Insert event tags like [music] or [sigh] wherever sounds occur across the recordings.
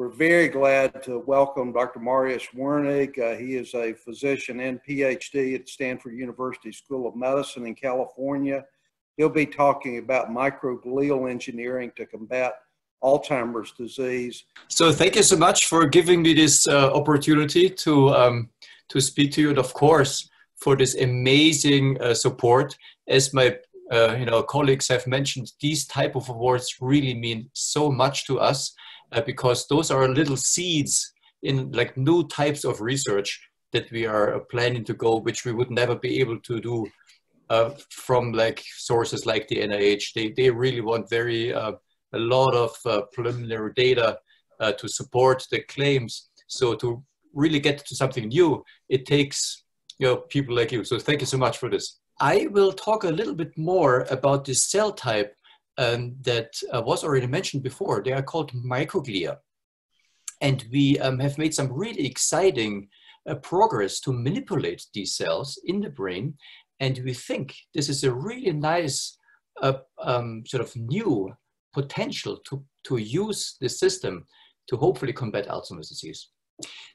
we're very glad to welcome Dr. Marius Wernig. Uh, he is a physician and PhD at Stanford University School of Medicine in California. He'll be talking about microglial engineering to combat Alzheimer's disease. So thank you so much for giving me this uh, opportunity to um, to speak to you, and of course for this amazing uh, support. As my uh, you know colleagues have mentioned, these type of awards really mean so much to us uh, because those are little seeds in like new types of research that we are planning to go, which we would never be able to do uh, from like sources like the NIH. They, they really want very, uh, a lot of uh, preliminary data uh, to support the claims. So to really get to something new, it takes you know, people like you. So thank you so much for this. I will talk a little bit more about this cell type um, that uh, was already mentioned before. They are called microglia. And we um, have made some really exciting uh, progress to manipulate these cells in the brain. And we think this is a really nice uh, um, sort of new potential to, to use this system to hopefully combat Alzheimer's disease.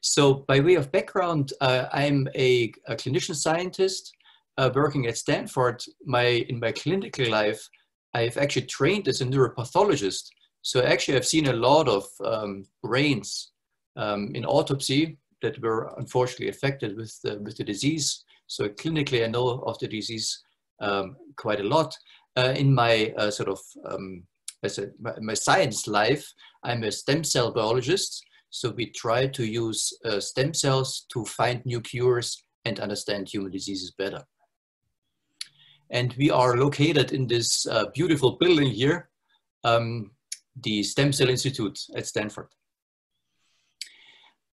So by way of background, uh, I'm a, a, clinician scientist uh, working at Stanford. My, in my clinical life, I've actually trained as a neuropathologist. So actually I've seen a lot of um, brains um, in autopsy that were unfortunately affected with the, with the disease. So clinically I know of the disease um, quite a lot. Uh, in my uh, sort of, um, as a, my, my, science life, I'm a stem cell biologist. So we try to use uh, stem cells to find new cures and understand human diseases better. And we are located in this uh, beautiful building here, um, the Stem Cell Institute at Stanford.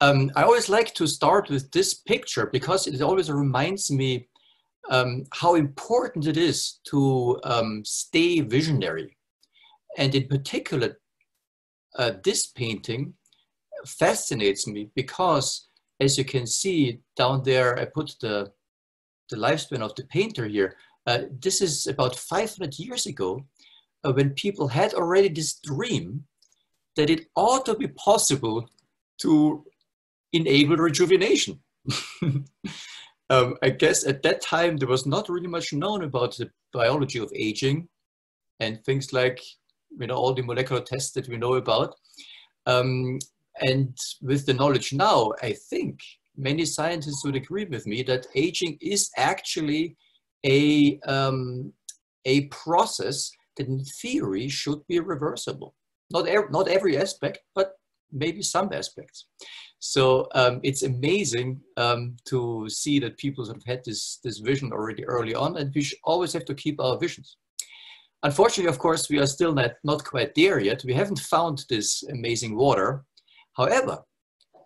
Um, I always like to start with this picture because it always reminds me um, how important it is to um, stay visionary. And in particular, uh, this painting fascinates me because as you can see down there, I put the, the lifespan of the painter here. Uh, this is about 500 years ago uh, when people had already this dream that it ought to be possible to enable rejuvenation. [laughs] um, I guess at that time there was not really much known about the biology of aging and things like you know all the molecular tests that we know about. Um, and with the knowledge now, I think many scientists would agree with me that aging is actually a, um, a process that in theory should be reversible. Not, er not every aspect, but maybe some aspects. So um, it's amazing um, to see that people have had this, this vision already early on, and we always have to keep our visions. Unfortunately, of course, we are still not, not quite there yet. We haven't found this amazing water. However,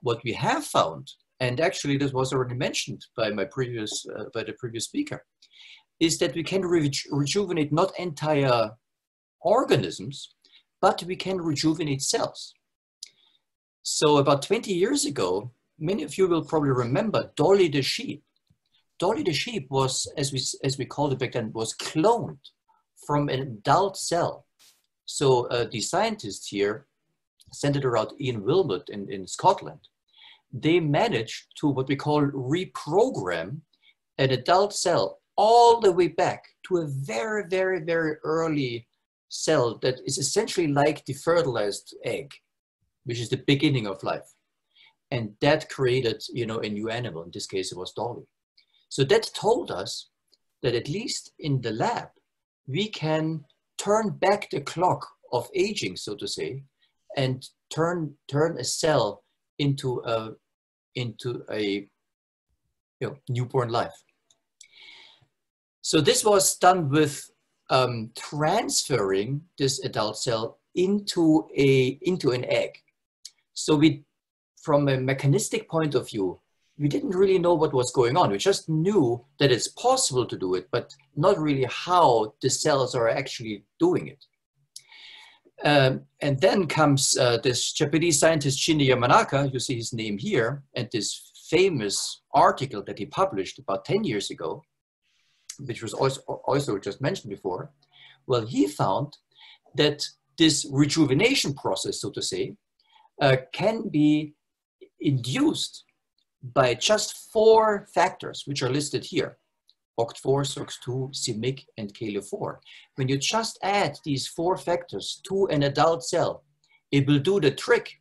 what we have found, and actually this was already mentioned by my previous, uh, by the previous speaker, is that we can rejuvenate not entire organisms, but we can rejuvenate cells. So about 20 years ago, many of you will probably remember Dolly the sheep. Dolly the sheep was, as we, as we called it back then, was cloned from an adult cell. So uh, the scientists here, centered around Ian Wilmot in, in Scotland, they managed to what we call reprogram an adult cell all the way back to a very, very, very early cell that is essentially like the fertilized egg, which is the beginning of life. And that created, you know, a new animal. In this case, it was Dolly. So that told us that at least in the lab, we can turn back the clock of aging, so to say, and turn turn a cell into a into a you know, newborn life. So this was done with um, transferring this adult cell into, a, into an egg. So we, from a mechanistic point of view, we didn't really know what was going on. We just knew that it's possible to do it, but not really how the cells are actually doing it. Um, and then comes uh, this Japanese scientist Shinya Yamanaka, you see his name here, and this famous article that he published about 10 years ago, which was also, also just mentioned before, well, he found that this rejuvenation process, so to say, uh, can be induced by just four factors, which are listed here. OCT4, SOX2, CMYC, and KLE4. When you just add these four factors to an adult cell, it will do the trick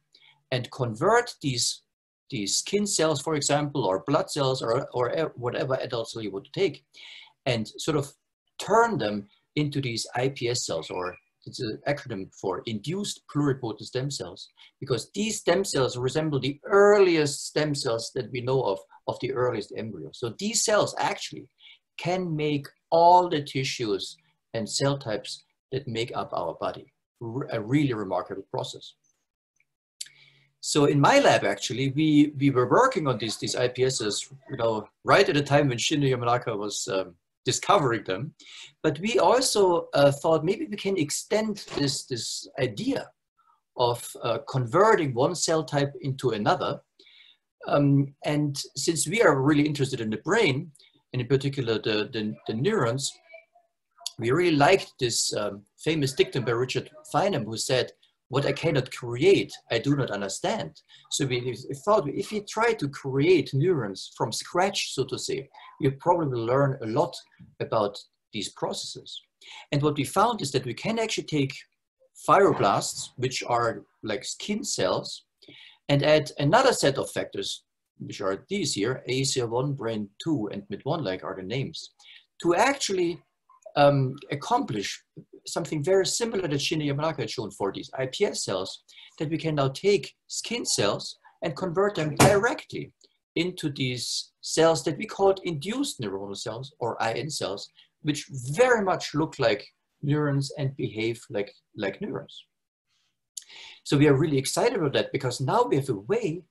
and convert these, these skin cells, for example, or blood cells, or, or whatever adult cell you want to take, and sort of turn them into these iPS cells, or it's an acronym for induced pluripotent stem cells, because these stem cells resemble the earliest stem cells that we know of, of the earliest embryo. So these cells actually can make all the tissues and cell types that make up our body. A really remarkable process. So in my lab, actually, we, we were working on these, these IPSs, you know, right at the time when Shinya Yamanaka was um, discovering them. But we also uh, thought maybe we can extend this, this idea of uh, converting one cell type into another. Um, and since we are really interested in the brain, and in particular the, the, the neurons, we really liked this um, famous dictum by Richard Feynman who said, what I cannot create, I do not understand. So we thought if we try to create neurons from scratch, so to say, we probably will learn a lot about these processes. And what we found is that we can actually take fibroblasts, which are like skin cells, and add another set of factors, which are these here, ACR1, BRAIN2, and MID1, like are the names, to actually um, accomplish something very similar that Shinya Yamanaka had shown for these iPS cells, that we can now take skin cells and convert them directly into these cells that we called induced neuronal cells or IN cells, which very much look like neurons and behave like, like neurons. So we are really excited about that because now we have a way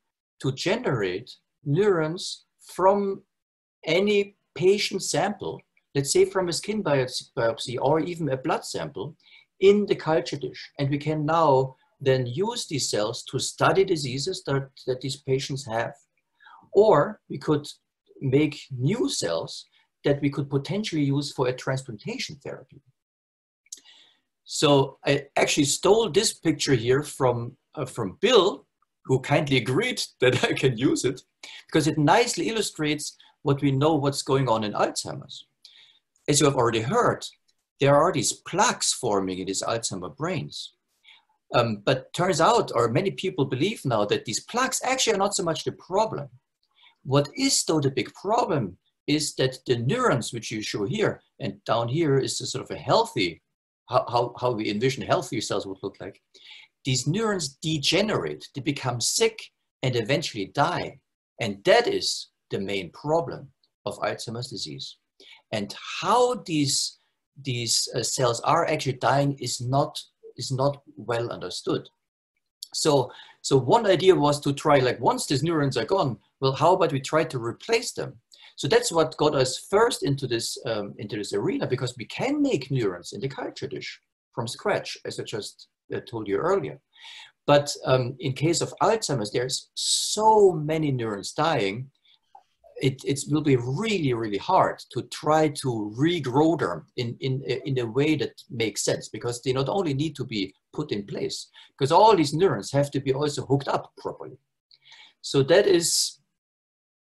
to generate neurons from any patient sample let's say from a skin biopsy or even a blood sample in the culture dish. And we can now then use these cells to study diseases that, that these patients have. Or we could make new cells that we could potentially use for a transplantation therapy. So I actually stole this picture here from, uh, from Bill, who kindly agreed [laughs] that I can use it, because it nicely illustrates what we know what's going on in Alzheimer's as you have already heard, there are these plaques forming in these Alzheimer brains. Um, but turns out, or many people believe now, that these plaques actually are not so much the problem. What is though the big problem is that the neurons, which you show here, and down here is a sort of a healthy, how, how, how we envision healthy cells would look like. These neurons degenerate, they become sick and eventually die. And that is the main problem of Alzheimer's disease. And how these, these uh, cells are actually dying is not, is not well understood. So, so one idea was to try, like once these neurons are gone, well, how about we try to replace them? So that's what got us first into this, um, into this arena because we can make neurons in the culture dish from scratch, as I just told you earlier. But um, in case of Alzheimer's, there's so many neurons dying it, it will be really, really hard to try to regrow them in, in, in a way that makes sense because they not only need to be put in place, because all these neurons have to be also hooked up properly. So that is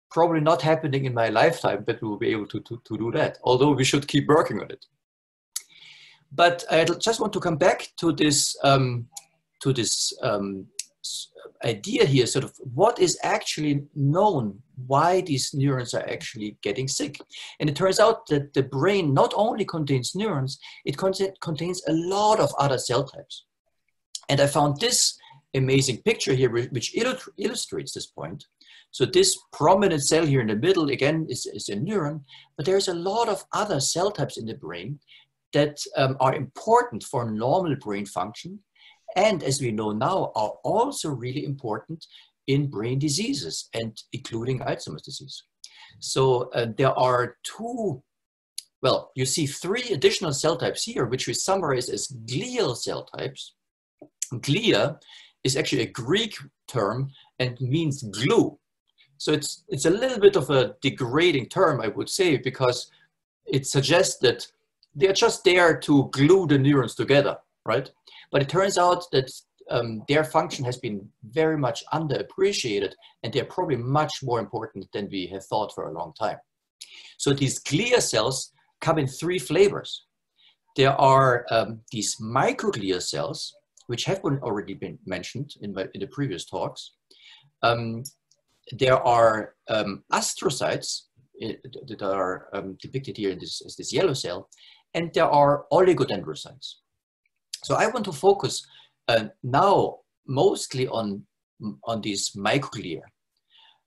probably not happening in my lifetime that we'll be able to, to, to do that, although we should keep working on it. But I just want to come back to this, um, to this um, idea here, sort of what is actually known, why these neurons are actually getting sick. And it turns out that the brain not only contains neurons, it contains a lot of other cell types. And I found this amazing picture here, which illustrates this point. So this prominent cell here in the middle, again, is, is a neuron, but there's a lot of other cell types in the brain that um, are important for normal brain function and as we know now, are also really important in brain diseases and including Alzheimer's disease. So uh, there are two, well, you see three additional cell types here, which we summarize as glial cell types. Glia is actually a Greek term and means glue. So it's, it's a little bit of a degrading term, I would say, because it suggests that they're just there to glue the neurons together, right? But it turns out that um, their function has been very much underappreciated and they're probably much more important than we have thought for a long time. So these glia cells come in three flavors. There are um, these microglia cells, which have been already been mentioned in, in the previous talks. Um, there are um, astrocytes uh, that are um, depicted here in this, as this yellow cell, and there are oligodendrocytes. So I want to focus uh, now mostly on, on these microglia.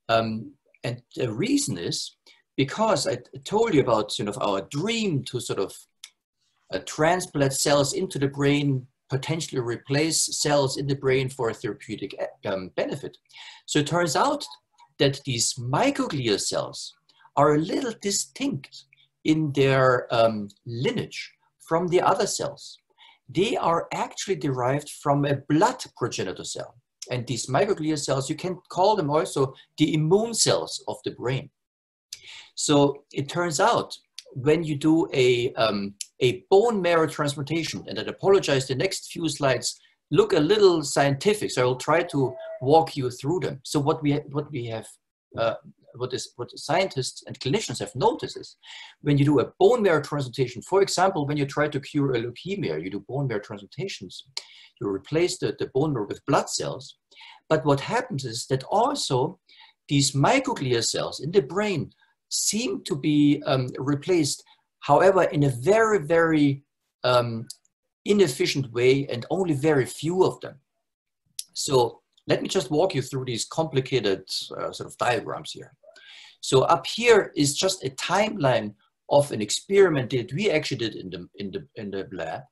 Um, and the reason is because I told you about you know, our dream to sort of uh, transplant cells into the brain, potentially replace cells in the brain for a therapeutic um, benefit. So it turns out that these microglia cells are a little distinct in their um, lineage from the other cells. They are actually derived from a blood progenitor cell. And these microglia cells, you can call them also the immune cells of the brain. So it turns out when you do a, um, a bone marrow transplantation, and I apologize, the next few slides look a little scientific, so I will try to walk you through them. So what we, what we have, uh, what, is, what scientists and clinicians have noticed is when you do a bone marrow transplantation, for example, when you try to cure a leukemia, you do bone marrow transplantations, you replace the, the bone marrow with blood cells. But what happens is that also these microglia cells in the brain seem to be um, replaced, however, in a very, very um, inefficient way and only very few of them. So let me just walk you through these complicated uh, sort of diagrams here. So up here is just a timeline of an experiment that we actually did in the, in the, in the lab.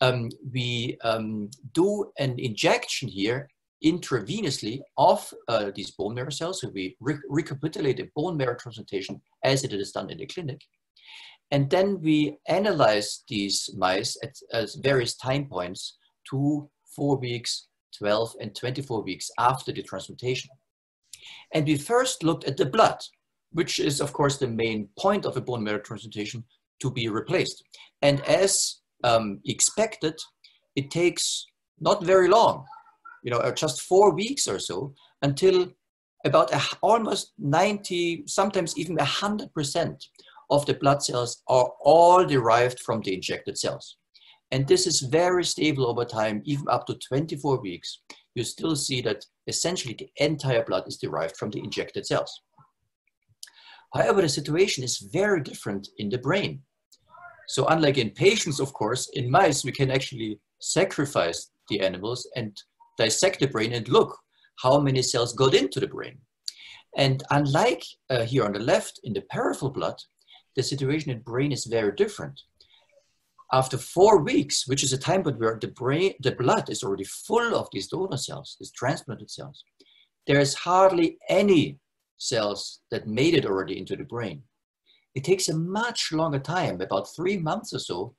Um, we um, do an injection here intravenously of uh, these bone marrow cells. So we re recapitulate a bone marrow transplantation as it is done in the clinic. And then we analyze these mice at, at various time points, two, four weeks, 12 and 24 weeks after the transplantation. And we first looked at the blood, which is of course the main point of a bone marrow transplantation to be replaced. And as um, expected, it takes not very long you know, uh, just four weeks or so until about a, almost 90, sometimes even 100% of the blood cells are all derived from the injected cells. And this is very stable over time, even up to 24 weeks. You still see that essentially the entire blood is derived from the injected cells. However, the situation is very different in the brain. So unlike in patients, of course, in mice, we can actually sacrifice the animals and dissect the brain and look how many cells got into the brain. And unlike uh, here on the left in the peripheral blood, the situation in brain is very different. After four weeks, which is a time point where the brain, the blood is already full of these donor cells, these transplanted cells, there is hardly any cells that made it already into the brain. It takes a much longer time, about three months or so,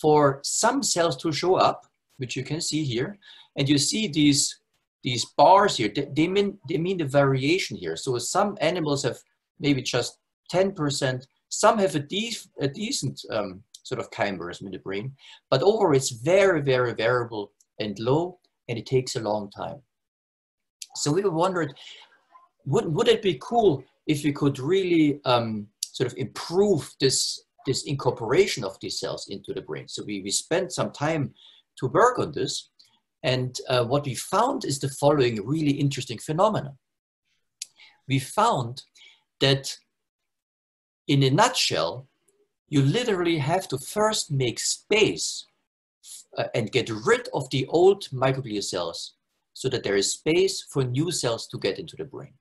for some cells to show up, which you can see here, and you see these, these bars here, they, they, mean, they mean the variation here. So some animals have maybe just 10%, some have a, de a decent um, sort of chimerism in the brain, but overall it's very, very variable and low, and it takes a long time. So we wondered, would, would it be cool if we could really um, sort of improve this, this incorporation of these cells into the brain? So we, we spent some time to work on this, and uh, what we found is the following really interesting phenomenon. We found that in a nutshell, you literally have to first make space uh, and get rid of the old microglia cells so that there is space for new cells to get into the brain.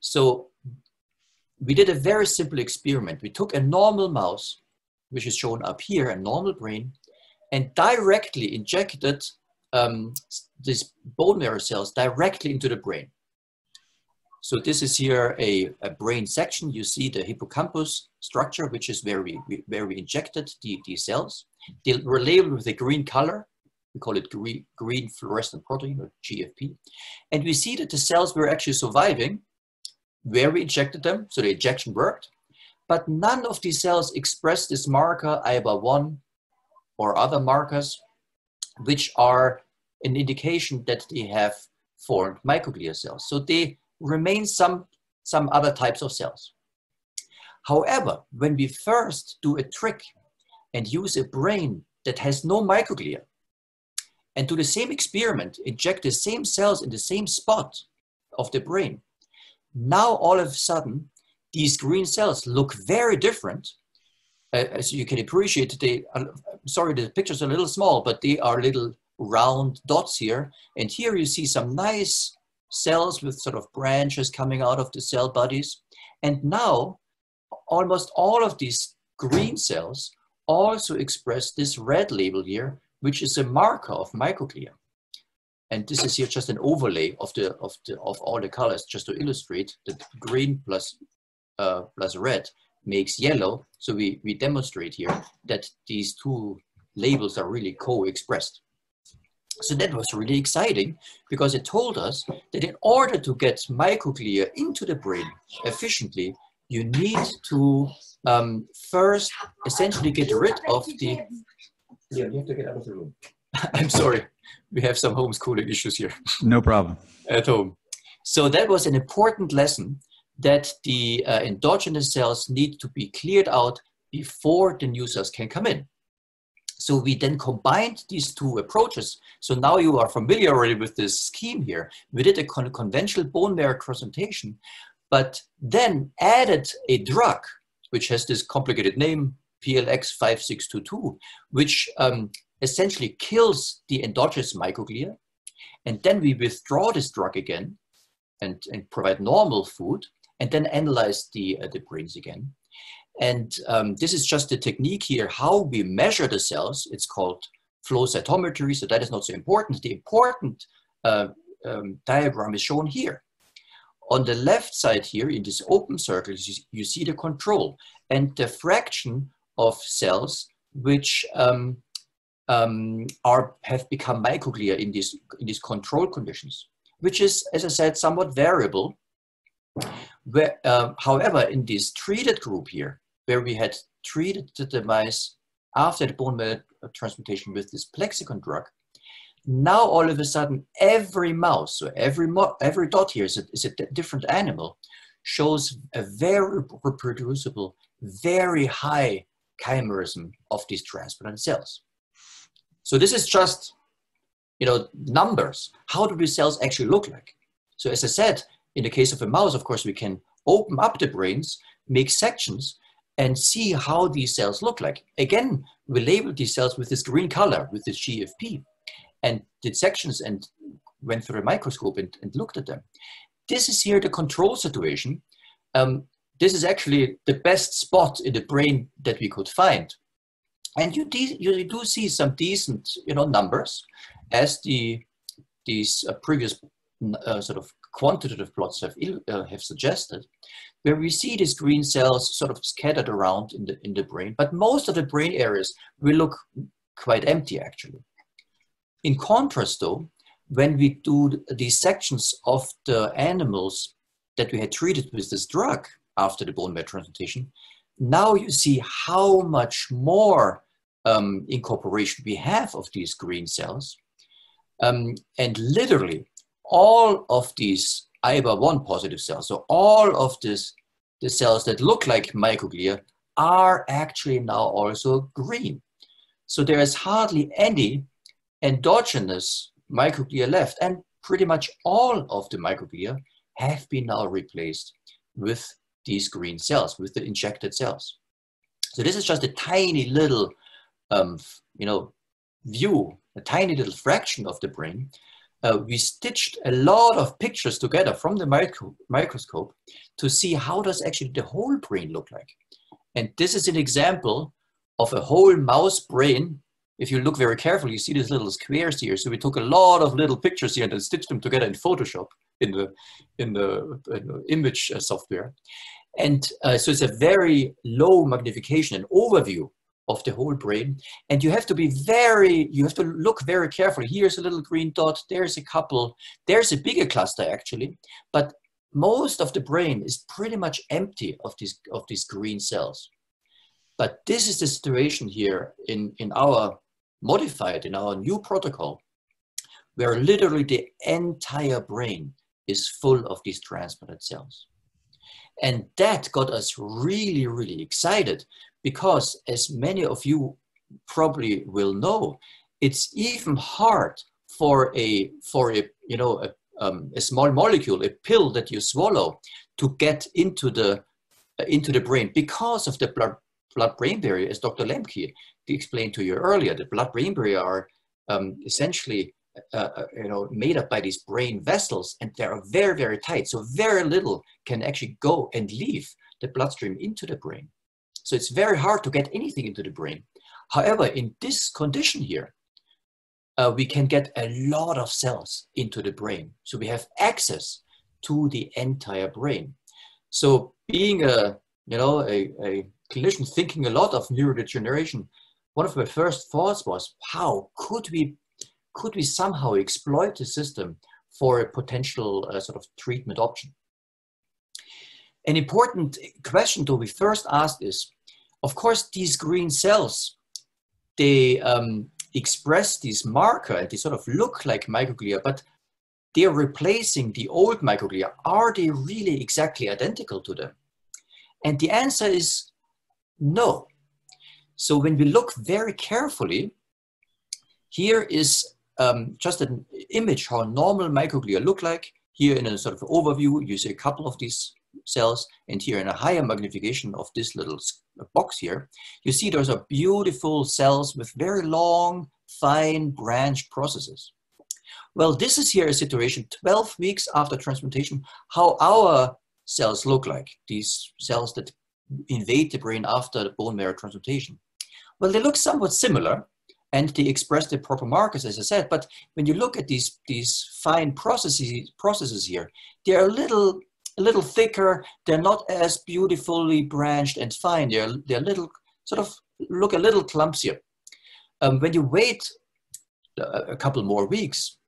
So we did a very simple experiment. We took a normal mouse, which is shown up here, a normal brain, and directly injected um, these bone marrow cells directly into the brain. So this is here a, a, brain section. You see the hippocampus structure, which is where we, where we injected the, the cells. They were labeled with a green color. We call it green, green fluorescent protein or GFP. And we see that the cells were actually surviving where we injected them. So the injection worked. But none of these cells expressed this marker IBA1 or other markers which are an indication that they have formed microglia cells. So they remain some, some other types of cells. However, when we first do a trick and use a brain that has no microglia and do the same experiment, inject the same cells in the same spot of the brain, now all of a sudden, these green cells look very different. Uh, as you can appreciate, they, uh, sorry, the picture's a little small, but they are little round dots here. And here you see some nice cells with sort of branches coming out of the cell bodies. And now almost all of these green cells also express this red label here, which is a marker of microglia. And this is here just an overlay of the of the of all the colors, just to illustrate that green plus uh, plus red makes yellow. So we we demonstrate here that these two labels are really co-expressed. So that was really exciting because it told us that in order to get microglia into the brain efficiently, you need to um, first essentially get rid of the. Yeah, you have to get out of the room. [laughs] I'm sorry, we have some homeschooling issues here. [laughs] No problem. At home. So that was an important lesson that the uh, endogenous cells need to be cleared out before the new cells can come in. So we then combined these two approaches. So now you are familiar already with this scheme here. We did a con conventional bone marrow transplantation, but then added a drug, which has this complicated name, PLX5622, which um, essentially kills the endogenous microglia. And then we withdraw this drug again and, and provide normal food and then analyze the, uh, the brains again. And um, this is just a technique here, how we measure the cells. It's called flow cytometry, so that is not so important. The important uh, um, diagram is shown here. On the left side here, in this open circle, you, see the control and the fraction of cells which um, um, are have become microglia in these in these control conditions, which is, as I said, somewhat variable. Where, uh, however, in this treated group here, where we had treated the mice after the bone marrow transplantation with this plexicon drug, now all of a sudden every mouse, so every, every dot here is a, is a different animal, shows a very reproducible, very high chimerism of these transplanted cells. So this is just, you know, numbers. How do these cells actually look like? So as I said, in the case of a mouse, of course, we can open up the brains, make sections, and see how these cells look like. Again, we label these cells with this green color, with this GFP, and did sections and went through a microscope and, and looked at them. This is here the control situation. Um, this is actually the best spot in the brain that we could find. And you, you do see some decent you know, numbers as the, these uh, previous uh, sort of quantitative plots have, uh, have suggested, where we see these green cells sort of scattered around in the, in the brain, but most of the brain areas will look quite empty actually. In contrast though, when we do these sections of the animals that we had treated with this drug after the bone marrow transplantation, now you see how much more um, incorporation we have of these green cells. Um, and literally all of these IBA1 positive cells, so all of this, the cells that look like microglia are actually now also green. So there is hardly any endogenous microglia left, and pretty much all of the microglia have been now replaced with these green cells, with the injected cells. So this is just a tiny little, um, you know, view, a tiny little fraction of the brain uh, we stitched a lot of pictures together from the micro microscope to see how does actually the whole brain look like. And this is an example of a whole mouse brain. If you look very carefully, you see these little squares here. So we took a lot of little pictures here and then stitched them together in Photoshop in the, in the, in the image uh, software. And uh, so it's a very low magnification and overview of the whole brain. And you have to be very, you have to look very carefully. Here's a little green dot, there's a couple, there's a bigger cluster actually, but most of the brain is pretty much empty of these, of these green cells. But this is the situation here in, in our modified, in our new protocol, where literally the entire brain is full of these transplanted cells. And that got us really, really excited because, as many of you probably will know, it's even hard for a for a you know a, um, a small molecule, a pill that you swallow, to get into the uh, into the brain because of the blood blood-brain barrier, as Dr. Lemke explained to you earlier. The blood-brain barrier are um, essentially uh, uh, you know, made up by these brain vessels and they are very, very tight. So very little can actually go and leave the bloodstream into the brain. So it's very hard to get anything into the brain. However, in this condition here, uh, we can get a lot of cells into the brain. So we have access to the entire brain. So being a, you know, a, a clinician thinking a lot of neurodegeneration, one of my first thoughts was, how could we could we somehow exploit the system for a potential uh, sort of treatment option? An important question to be first asked is, of course, these green cells, they um, express this marker and they sort of look like microglia, but they're replacing the old microglia. Are they really exactly identical to them? And the answer is no. So when we look very carefully, here is um, just an image how normal microglia look like. Here in a sort of overview, you see a couple of these cells, and here in a higher magnification of this little box here, you see those are beautiful cells with very long, fine branched processes. Well, this is here a situation 12 weeks after transplantation, how our cells look like, these cells that invade the brain after the bone marrow transplantation. Well, they look somewhat similar, and they express the proper markers, as I said. But when you look at these, these fine processes, processes here, they're a little, a little thicker. They're not as beautifully branched and fine. They're, they're little, sort of look a little clumsier. Um, when you wait a couple more weeks,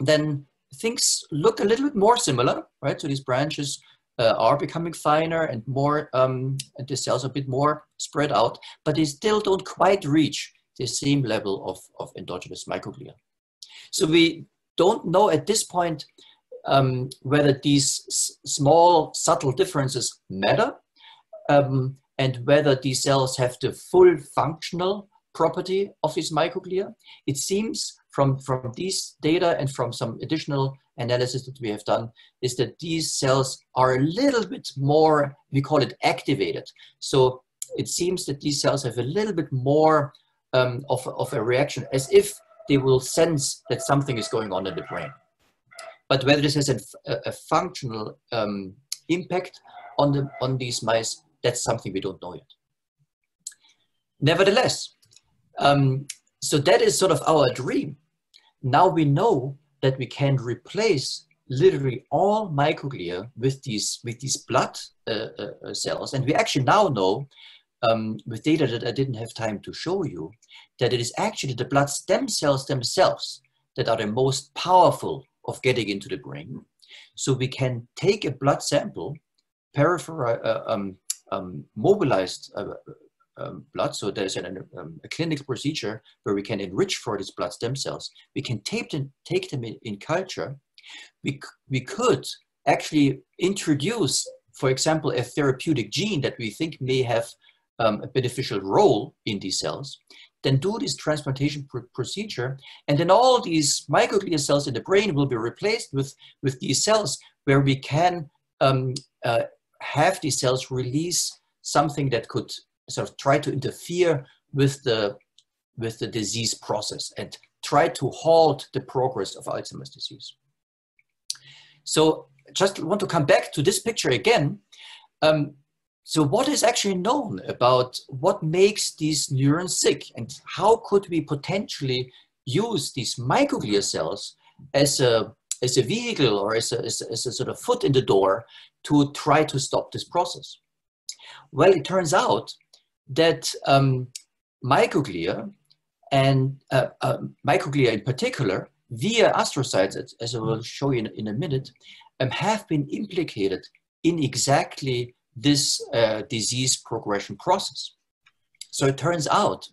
then things look a little bit more similar, right? So these branches uh, are becoming finer and more, um, and the cells are a bit more spread out, but they still don't quite reach the same level of, of endogenous microglia. So we don't know at this point um, whether these small subtle differences matter um, and whether these cells have the full functional property of these microglia. It seems from, from these data and from some additional analysis that we have done is that these cells are a little bit more, we call it activated. So it seems that these cells have a little bit more um, of, of a reaction as if they will sense that something is going on in the brain. But whether this has a, a functional um, impact on, the, on these mice, that's something we don't know yet. Nevertheless, um, so that is sort of our dream. Now we know that we can replace literally all microglia with these with these blood uh, uh, cells, and we actually now know um, with data that I didn't have time to show you, that it is actually the blood stem cells themselves that are the most powerful of getting into the brain. So we can take a blood sample, peripheral, uh, um, um, mobilized uh, um, blood, so there's an, um, a clinical procedure where we can enrich for these blood stem cells. We can take them, take them in, in culture. We, we could actually introduce, for example, a therapeutic gene that we think may have um, a beneficial role in these cells, then do this transplantation pr procedure, and then all these microglia cells in the brain will be replaced with, with these cells where we can um, uh, have these cells release something that could sort of try to interfere with the, with the disease process and try to halt the progress of Alzheimer's disease. So just want to come back to this picture again. Um, so what is actually known about what makes these neurons sick and how could we potentially use these microglia cells as a, as a vehicle or as a, as, a, as a sort of foot in the door to try to stop this process? Well, it turns out that um, microglia and uh, uh, microglia in particular, via astrocytes, as I will show you in, in a minute, um, have been implicated in exactly this uh, disease progression process. So it turns out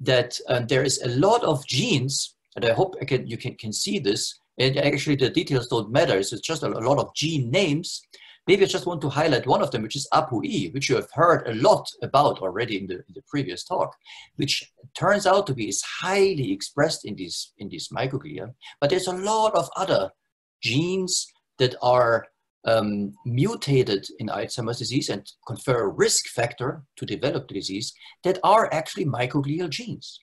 that uh, there is a lot of genes and I hope I can, you can, can see this, and actually the details don't matter, it's just a, a lot of gene names. Maybe I just want to highlight one of them, which is ApoE, which you have heard a lot about already in the, in the previous talk, which turns out to be is highly expressed in these, in these microglia. But there's a lot of other genes that are um, mutated in Alzheimer's disease and confer a risk factor to develop the disease that are actually microglial genes.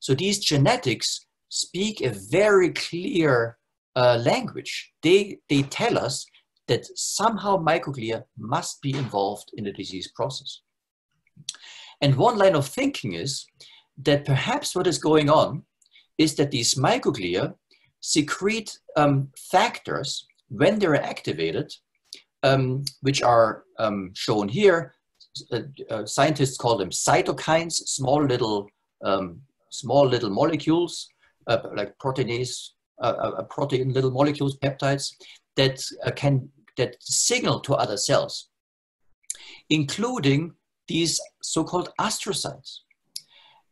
So these genetics speak a very clear uh, language. They, they tell us that somehow microglia must be involved in the disease process. And one line of thinking is that perhaps what is going on is that these microglia secrete um, factors when they're activated, um, which are um, shown here. Uh, uh, scientists call them cytokines, small little, um, small little molecules uh, like proteinase, uh, uh, protein little molecules, peptides that uh, can that signal to other cells, including these so-called astrocytes.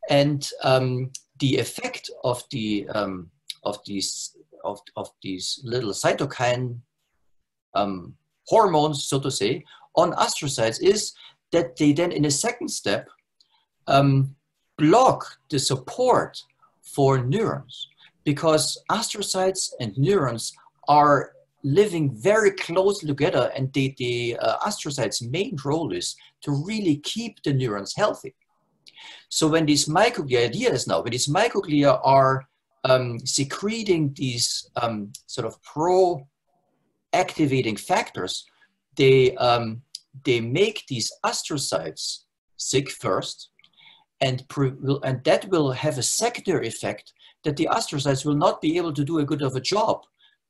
And um, the effect of the um, of these of, of these little cytokine um, hormones, so to say, on astrocytes is that they then, in a second step, um, block the support for neurons because astrocytes and neurons are living very closely together and the, the uh, astrocytes main role is to really keep the neurons healthy. So when these microglia ideas now when these microglia are um, secreting these um, sort of pro activating factors they um, they make these astrocytes sick first and, and that will have a secondary effect that the astrocytes will not be able to do a good of a job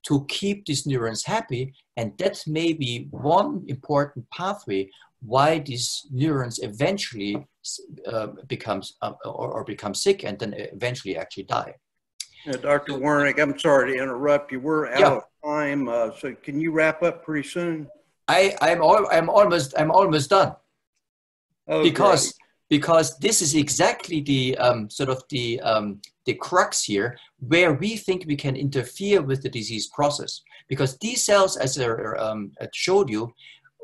to keep these neurons happy. And that may be one important pathway why these neurons eventually uh, becomes uh, or, or, become sick and then eventually actually die. Yeah, Dr. Warnick, I'm sorry to interrupt you. We're out yeah. of time, uh, so can you wrap up pretty soon? I, I'm, all, I'm almost I'm almost done. Oh, because. Because this is exactly the um, sort of the um, the crux here where we think we can interfere with the disease process. Because these cells, as I um, showed you,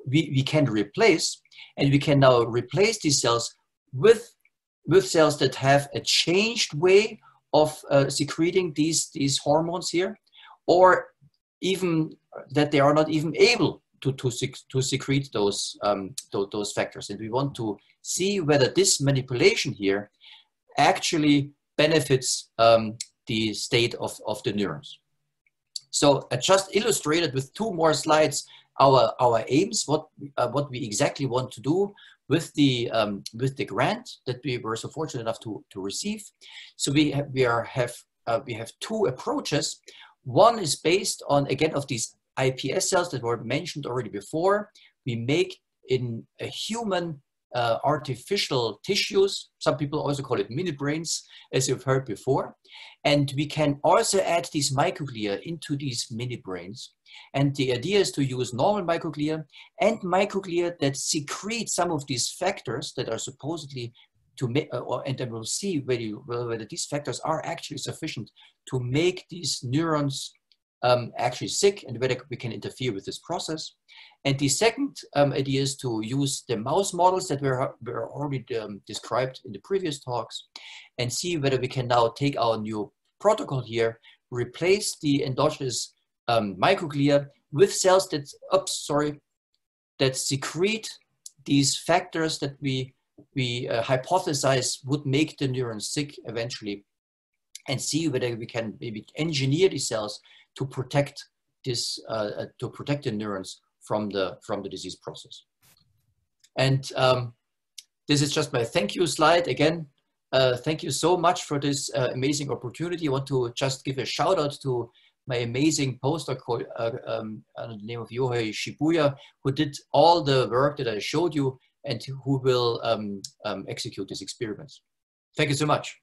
we, we can replace, and we can now replace these cells with, with cells that have a changed way of uh, secreting these, these hormones here, or even that they are not even able to, to, to secrete those, um, those, factors. And we want to see whether this manipulation here actually benefits um, the state of, of the neurons. So I just illustrated with two more slides our, our aims, what, uh, what we exactly want to do with the, um, with the grant that we were so fortunate enough to, to receive. So we we are, have, uh, we have two approaches. One is based on, again, of these iPS cells that were mentioned already before. We make in a human uh, artificial tissues. Some people also call it mini brains, as you've heard before. And we can also add these microglia into these mini brains. And the idea is to use normal microglia and microglia that secrete some of these factors that are supposedly to make, uh, and then we'll see whether, whether these factors are actually sufficient to make these neurons um, actually sick and whether we can interfere with this process. And the second um, idea is to use the mouse models that were, were already um, described in the previous talks and see whether we can now take our new protocol here, replace the endogenous um, microglia with cells that, oops, sorry, that secrete these factors that we, we uh, hypothesize would make the neurons sick eventually and see whether we can maybe engineer these cells to protect this, uh, uh, to protect the neurons from the, from the disease process. And um, this is just my thank you slide. Again, uh, thank you so much for this uh, amazing opportunity. I want to just give a shout out to my amazing postdoc uh, um, under the name of Yohei Shibuya, who did all the work that I showed you and who will um, um, execute these experiments. Thank you so much.